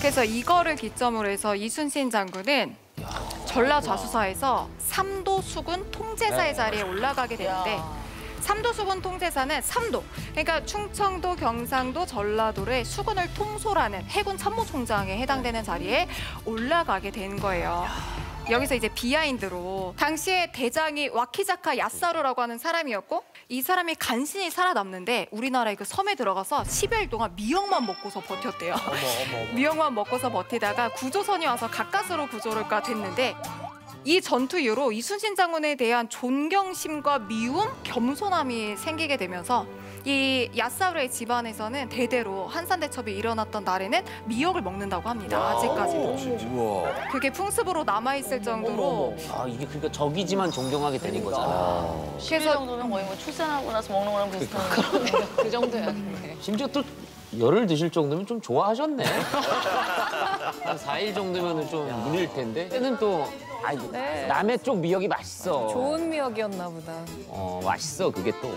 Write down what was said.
그래서 이거를 기점으로 해서 이순신 장군은 전라 좌수사에서 삼도 수군 통제사의 자리에 올라가게 되는데 삼도 수군 통제사는 삼도 그러니까 충청도, 경상도, 전라도의 수군을 통솔하는 해군 참모총장에 해당되는 자리에 올라가게 된 거예요. 여기서 이제 비하인드로 당시에 대장이 와키자카 야사루라고 하는 사람이었고 이 사람이 간신히 살아남는데 우리나라의 그 섬에 들어가서 10일 동안 미역만 먹고서 버텼대요. 미역만 먹고서 버티다가 구조선이 와서 가까스로 구조가 됐는데 이 전투 이후로 이순신 장군에 대한 존경심과 미움, 겸손함이 생기게 되면서 이 야사루의 집안에서는 대대로 한산대첩이 일어났던 날에는 미역을 먹는다고 합니다. 아직까지도. 그게 풍습으로 남아 있을 정도로 아 이게 그러니까 적이지만 존경하게 되는 거잖아. 그 정도면 거의 뭐 출산하고 나서 먹는 거랑 비슷한 그 정도야. 네. 심지어 또 열을 드실 정도면 좀 좋아하셨네. 한 4일 정도면 좀 물릴 텐데. 그때는 또 아이고 네. 남의 쪽 미역이 맛있어. 좋은 미역이었나 보다. 어 맛있어 그게 또.